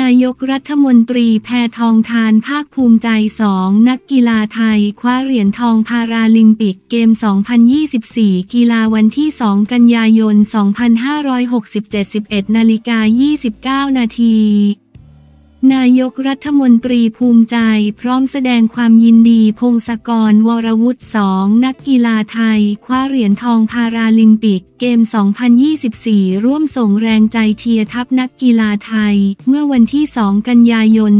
นายกรัฐมนตรีแพทองธารภาคภูมิใจสองนักกีฬาไทย คว้าเหรียญทองพาราลิมปิกเกม 2024 กีฬาวันที่ 2 กันยายน 2567 11นาฬิกา29 นาที นายกรัฐมนตรีภูมิใจพร้อมแสดงความยินดีพงศกร วรวุฒิสองนักกีฬาไทย คว้าเหรียญทองพาราลิมปิก เกม 2024 ร่วมส่งแรงใจเชียร์ทัพนักกีฬาไทย เมื่อวันที่ 2 กันยายน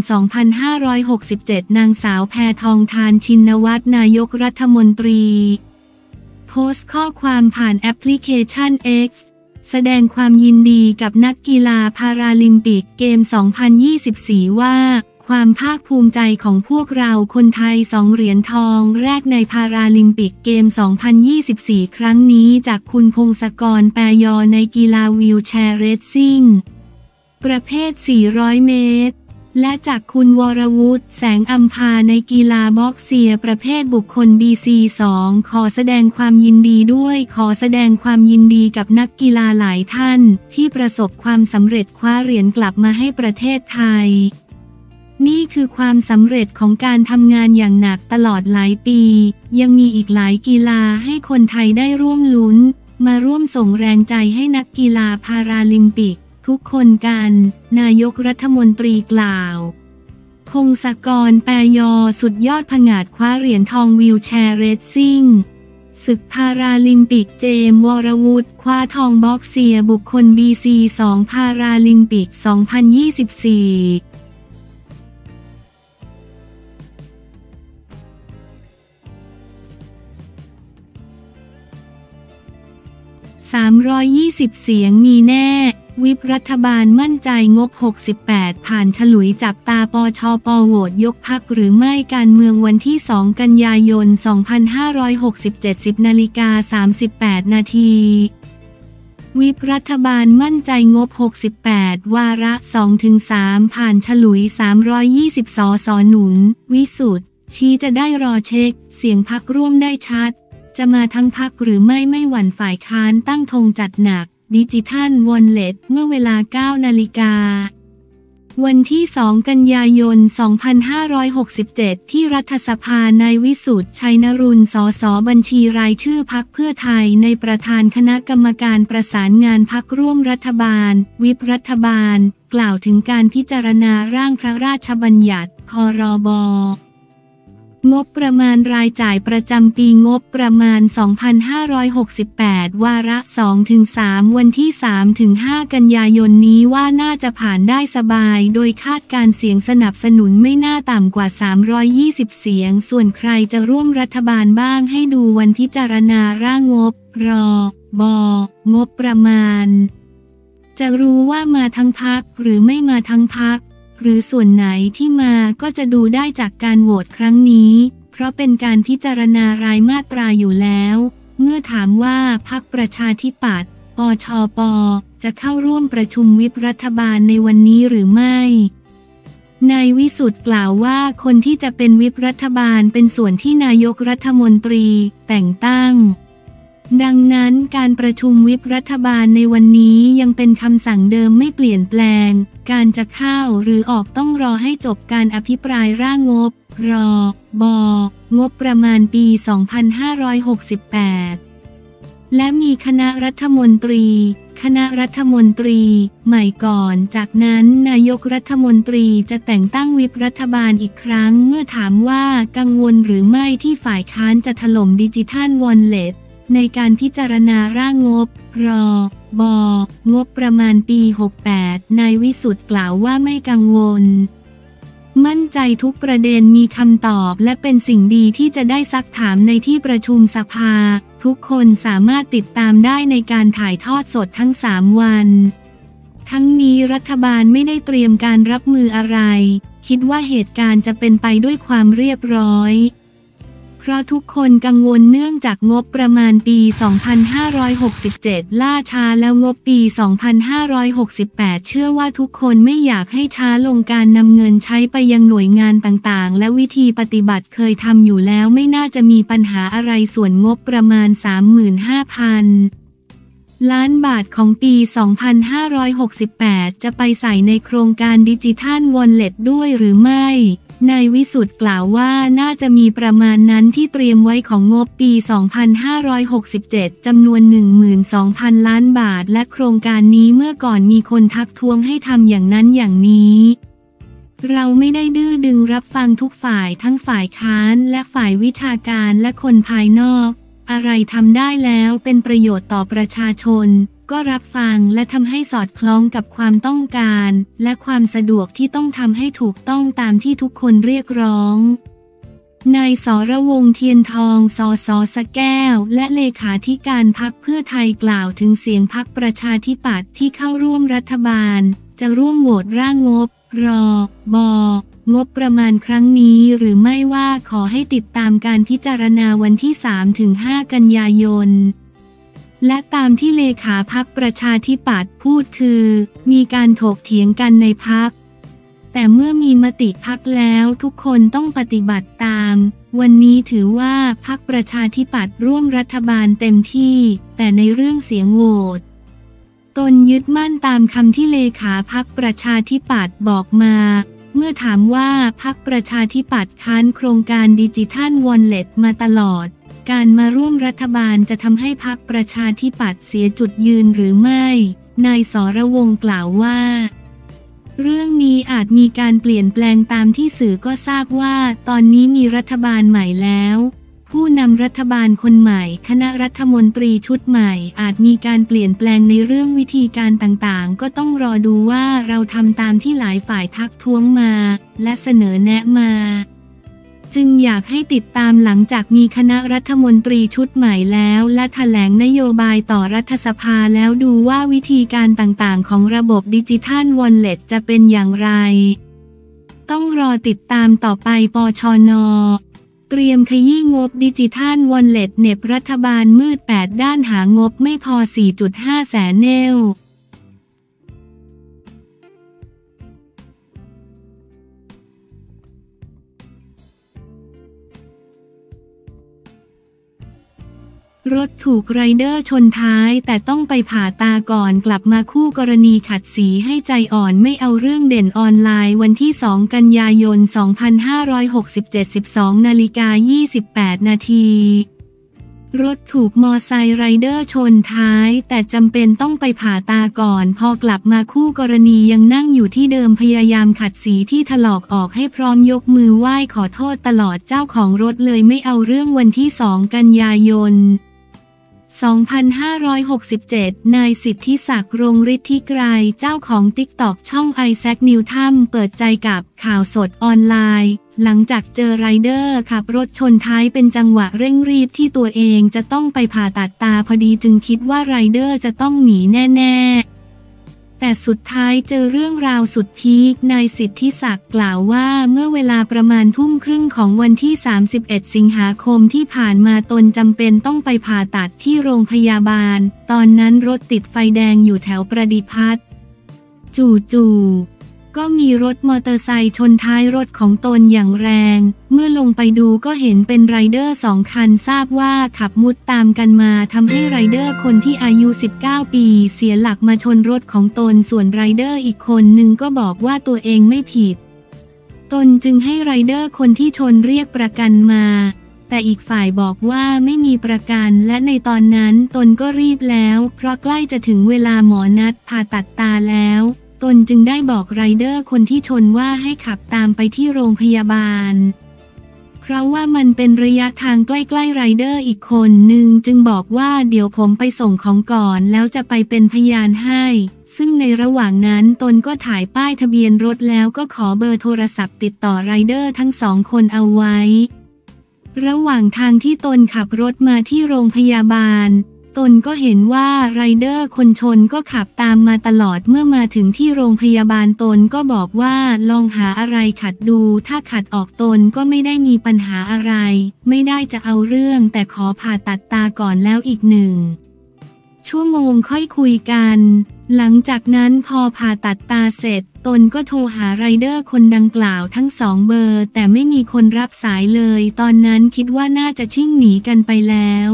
2567 นางสาวแพทองธารชินวัตรนายกรัฐมนตรี โพสต์ข้อความผ่านแอปพลิเคชัน X แสดงความยินดีกับนักกีฬาพาราลิมปิกเกม 2024 ว่า ความภาคภูมิใจของพวกเราคนไทยสองเหรียญทองแรกในพาราลิมปิกเกม 2024 ครั้งนี้จากคุณพงศกรแปรยอในกีฬาวิวแชร์เรซซิ่ง ประเภท 400 เมตร และจากคุณวรวุฒิแสงอัมพาในกีฬาบ็อกเซียประเภทบุคคล BC2 ขอแสดงความยินดีด้วย ขอแสดงความยินดีกับนักกีฬาหลายท่าน ที่ประสบความสำเร็จคว้าเหรียญกลับมาให้ประเทศไทย นี่คือความสำเร็จของการทำงานอย่างหนักตลอดหลายปี ยังมีอีกหลายกีฬาให้คนไทยได้ร่วมลุ้น มาร่วมส่งแรงใจให้นักกีฬาพาราลิมปิก ทุกคนกัน นายกรัฐมนตรีกล่าวพงศกรแปยอสุดยอดผงาดคว้าเหรียญทอง wheelchair racing ศึกพาราลิมปิกเกมวรวุฒิคว้าทองบอคเซียบุคคล BC2 พาราลิมปิก 2024 320 เสียงมีแน่ วิปรัฐบาลมั่นใจงบ 68 ผ่านฉลุยจับตาปชปโหวตยกพักหรือไม่การเมืองวันที่ 2 กันยายน 2567 10นาฬิกา38 นาที วิปรัฐบาลมั่นใจงบ 68 วาระ 2-3 ผ่านฉลุย 320 สสหนุน วิสุทธ์ชี้จะได้รอเช็ค เสียงพักร่วมได้ชัด จะมาทั้งพักหรือไม่ไม่หวั่นฝ่ายค้านตั้งธงจัดหนัก ดิจิทัลวอลเล็ตเมื่อเวลา 9 นาฬิกา วันที่ 2 กันยายน 2567 ที่รัฐสภานายวิสุทธ์ชัยนรุนสสบัญชีรายชื่อพักเพื่อไทยในประธานคณะกรรมการประสานงานพักร่วมรัฐบาล วิปรัฐบาล กล่าวถึงการพิจารณาร่างพระราชบัญญัติ พรบ งบประมาณรายจ่ายประจำปีงบประมาณ 2568 วาระ 2-3 วันที่ 3-5 กันยายนนี้ว่าน่าจะผ่านได้สบาย โดยคาดการเสียงสนับสนุนไม่น่าต่ำกว่า 320 เสียง ส่วนใครจะร่วมรัฐบาลบ้างให้ดูวันพิจารณาร่างงบ รอ บงบประมาณ จะรู้ว่ามาทั้งพักหรือไม่มาทั้งพัก หรือส่วนไหนที่มาก็จะดูได้จากการโหวตครั้งนี้ เพราะเป็นการพิจารณารายมาตราอยู่แล้ว เมื่อถามว่าพักประชาธิปัตย์ปชป จะเข้าร่วมประชุมวิปรัฐบาลในวันนี้หรือไม่นายวิสุทธ์กล่าวว่าคนที่จะเป็นวิปรัฐบาลเป็นส่วนที่นายกรัฐมนตรีแต่งตั้ง ดังนั้นการประชุมวิปรัฐบาลในวันนี้ยังเป็นคำสั่งเดิมไม่เปลี่ยนแปลง การจะเข้าหรือออกต้องรอให้จบการอภิปรายร่างงบ รอ บงบประมาณปี 2568 และมีคณะรัฐมนตรี คณะรัฐมนตรี ใหม่ก่อน จากนั้นนายกรัฐมนตรีจะแต่งตั้งวิปรัฐบาลอีกครั้ง เมื่อถามว่ากังวลหรือไม่ที่ฝ่ายค้านจะถล่มดิจิทัลวอลเล็ต ในการพิจารณาร่างงบ รอ บองบประมาณปี 68 นายวิสุทธ์กล่าวว่าไม่กังวล มั่นใจทุกประเด็นมีคำตอบและเป็นสิ่งดีที่จะได้ซักถามในที่ประชุมสภา ทุกคนสามารถติดตามได้ในการถ่ายทอดสดทั้งสามวัน ทั้งนี้รัฐบาลไม่ได้เตรียมการรับมืออะไร คิดว่าเหตุการณ์จะเป็นไปด้วยความเรียบร้อย เพราะทุกคนกังวลเนื่องจากงบประมาณปี 2567 ล่าช้าแล้วงบปี 2568 เชื่อว่าทุกคนไม่อยากให้ช้าลงการนำเงินใช้ไปยังหน่วยงานต่างๆ และวิธีปฏิบัติเคยทำอยู่แล้วไม่น่าจะมีปัญหาอะไรส่วนงบประมาณ 35,000ล้านบาทของปี 2568 จะไปใส่ในโครงการดิจิทัลวอลเล็ตด้วยหรือไม่ นายวิสุทธ์กล่าวว่าน่าจะมีประมาณนั้นที่เตรียมไว้ของงบปี 2567 จำนวน 12,000 ล้านบาท และโครงการนี้เมื่อก่อนมีคนทักท้วงให้ทำอย่างนั้นอย่างนี้ เราไม่ได้ดื้อดึงรับฟังทุกฝ่ายทั้งฝ่ายค้านและฝ่ายวิชาการและคนภายนอก อะไรทำได้แล้วเป็นประโยชน์ต่อประชาชน ก็รับฟังและทำให้สอดคล้องกับความต้องการ และความสะดวกที่ต้องทำให้ถูกต้องตามที่ทุกคนเรียกร้องนายสรวงเทียนทอง สสสแก้ว และเลขาธิการพักเพื่อไทยกล่าวถึงเสียงพักประชาธิปัตย์ที่เข้าร่วมรัฐบาล จะร่วมโหวตร่างงบ รอ บงบประมาณครั้งนี้หรือไม่ว่าขอให้ติดตามการพิจารณาวันที่ 3-5 กันยายน และตามที่เลขาพักประชาธิปัตย์พูดคือ มีการถกเถียงกันในพัก แต่เมื่อมีมติพักแล้วทุกคนต้องปฏิบัติตาม วันนี้ถือว่าพักประชาธิปัตย์ร่วมรัฐบาลเต็มที่ แต่ในเรื่องเสียงโหวตตนยึดมั่นตามคำที่เลขาพักประชาธิปัตย์บอกมา เมื่อถามว่าพักประชาธิปัตย์ค้านโครงการดิจิทัลวอลเล็ตมาตลอด การมาร่วมรัฐบาลจะทำให้พักประชาธิปัตย์เสียจุดยืนหรือไม่ นายสรวงกล่าวว่า เรื่องนี้อาจมีการเปลี่ยนแปลงตามที่สื่อก็ทราบว่า ตอนนี้มีรัฐบาลใหม่แล้ว ผู้นำรัฐบาลคนใหม่ คณะรัฐมนตรีชุดใหม่ อาจมีการเปลี่ยนแปลงในเรื่องวิธีการต่างๆ ก็ต้องรอดูว่าเราทำตามที่หลายฝ่ายทักท้วงมา และเสนอแนะมา จึงอยากให้ติดตามหลังจากมีคณะรัฐมนตรีชุดใหม่แล้ว และแถลงนโยบายต่อรัฐสภาแล้วดูว่าวิธีการต่างๆ ของระบบดิจิทัลวอลเล็ตจะเป็นอย่างไร ต้องรอติดตามต่อไปปชนเตรียมขยี้งบดิจิทัลวอลเล็ตเน็บรัฐบาลมืด 8 ด้านหางบไม่พอ 4.5 แสนเนล รถถูกไรเดอร์ชนท้ายแต่ต้องไปผ่าตาก่อนกลับมาคู่กรณีขัดสีให้ใจอ่อนไม่เอาเรื่องเด่นออนไลน์วันที่ 2 กันยายน 2567 12นาฬิกา28 นาทีรถถูกมอไซค์ไรเดอร์ชนท้าย แต่จำเป็นต้องไปผ่าตาก่อน พอกลับมาคู่กรณียังนั่งอยู่ที่เดิมพยายามขัดสีที่ถลอกออกให้พร้อมยกมือไหว้ขอโทษตลอดเจ้าของรถเลยไม่เอาเรื่องวันที่ 2 กันยายน 2567 นายสิทธิศักดิ์รงฤทธิไกรเจ้าของ TikTok ช่องไอแซคนิวทัมเปิดใจกับข่าวสดออนไลน์ หลังจากเจอไรเดอร์ขับรถชนท้ายเป็นจังหวะเร่งรีบที่ตัวเองจะต้องไปผ่าตัดตาพอดีจึงคิดว่าไรเดอร์จะต้องหนีแน่ ๆ แต่สุดท้ายเจอเรื่องราวสุดพีคนายสิทธิศักดิ์กล่าวว่าเมื่อเวลาประมาณทุ่มครึ่งของวันที่ 31 สิงหาคมที่ผ่านมาตนจำเป็นต้องไปผ่าตัดที่โรงพยาบาล ตอนนั้นรถติดไฟแดงอยู่แถวประดิพัฒน์จู่ๆ ก็มีรถมอเตอร์ไซค์ชนท้ายรถของตนอย่างแรง เมื่อลงไปดูก็เห็นเป็นไรเดอร์สองคันทราบว่าขับมุดตามกันมาทำให้ไรเดอร์คนที่อายุ 19 ปี เสียหลักมาชนรถของตนส่วนไรเดอร์อีกคนหนึ่งก็บอกว่าตัวเองไม่ผิด ตนจึงให้ไรเดอร์คนที่ชนเรียกประกันมาแต่อีกฝ่ายบอกว่าไม่มีประกันและในตอนนั้นตนก็รีบแล้ว เพราะใกล้จะถึงเวลาหมอนัดผ่าตัดตาแล้ว ตนจึงได้บอกไรเดอร์คนที่ชนว่าให้ขับตามไปที่โรงพยาบาล เพราะว่ามันเป็นระยะทางใกล้ๆไรเดอร์อีกคนหนึ่งจึงบอกว่าเดี๋ยวผมไปส่งของก่อนแล้วจะไปเป็นพยานให้ ซึ่งในระหว่างนั้นตนก็ถ่ายป้ายทะเบียนรถแล้วก็ขอเบอร์โทรศัพท์ติดต่อไรเดอร์ทั้งสองคนเอาไว้ ระหว่างทางที่ตนขับรถมาที่โรงพยาบาล ตนก็เห็นว่าไรเดอร์คนชนก็ขับตามมาตลอดเมื่อมาถึงที่โรงพยาบาลตนก็บอกว่าลองหาอะไรขัดดู ถ้าขัดออกตนก็ไม่ได้มีปัญหาอะไร ไม่ได้จะเอาเรื่อง แต่ขอผ่าตัดตาก่อนแล้วอีกหนึ่ง ชั่วโมงค่อยคุยกัน หลังจากนั้นพอผ่าตัดตาเสร็จ ตนก็โทรหาไรเดอร์คนดังกล่าวทั้งสองเบอร์ แต่ไม่มีคนรับสายเลย ตอนนั้นคิดว่าน่าจะชิ่งหนีกันไปแล้ว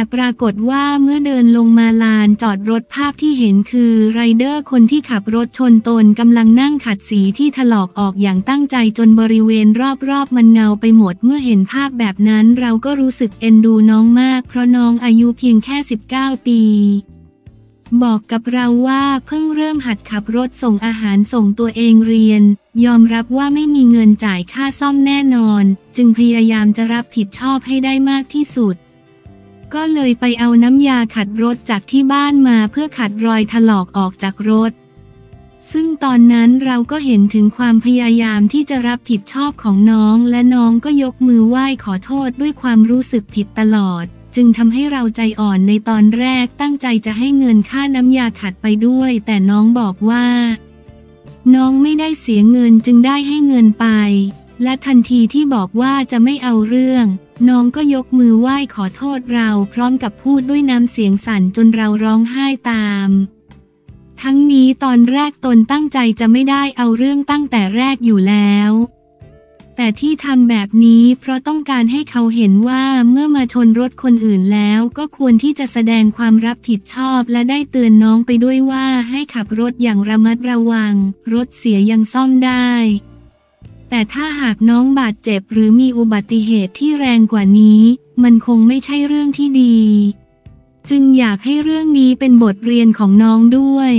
แต่ปรากฏว่าเมื่อเดินลงมาลานจอดรถภาพที่เห็นคือไรเดอร์คนที่ขับรถชนตนกำลังนั่งขัดสีที่ถลอกออกอย่างตั้งใจจนบริเวณรอบๆ มันเงาไปหมดเมื่อเห็นภาพแบบนั้นเราก็รู้สึกเอ็นดูน้องมาก เพราะน้องอายุเพียงแค่ 19 ปีบอกกับเราว่าเพิ่งเริ่มหัดขับรถส่งอาหารส่งตัวเองเรียน ยอมรับว่าไม่มีเงินจ่ายค่าซ่อมแน่นอน จึงพยายามจะรับผิดชอบให้ได้มากที่สุด ก็เลยไปเอาน้ำยาขัดรถจากที่บ้านมาเพื่อขัดรอยถลอกออกจากรถ ซึ่งตอนนั้นเราก็เห็นถึงความพยายามที่จะรับผิดชอบของน้องและน้องก็ยกมือไหว้ขอโทษด้วยความรู้สึกผิดตลอด จึงทำให้เราใจอ่อนในตอนแรกตั้งใจจะให้เงินค่าน้ำยาขัดไปด้วย แต่น้องบอกว่า น้องไม่ได้เสียเงินจึงได้ให้เงินไป และทันทีที่บอกว่าจะไม่เอาเรื่อง น้องก็ยกมือไหว้ขอโทษเราพร้อมกับพูดด้วยน้ำเสียงสั่นจนเราร้องไห้ตาม ทั้งนี้ตอนแรกตนตั้งใจจะไม่ได้เอาเรื่องตั้งแต่แรกอยู่แล้ว แต่ที่ทำแบบนี้เพราะต้องการให้เขาเห็นว่าเมื่อมาชนรถคนอื่นแล้วก็ควรที่จะแสดงความรับผิดชอบและได้เตือนน้องไปด้วยว่าให้ขับรถอย่างระมัดระวัง รถเสียยังซ่อมได้ แต่ถ้าหากน้องบาดเจ็บหรือมีอุบัติเหตุที่แรงกว่านี้ มันคงไม่ใช่เรื่องที่ดี จึงอยากให้เรื่องนี้เป็นบทเรียนของน้องด้วย